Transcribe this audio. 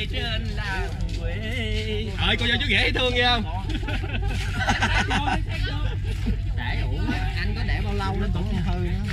quê trên làng quê. Rồi cô vô chú ghẻ thương nghe không? để uổng anh có để bao lâu nó cũng hư nữa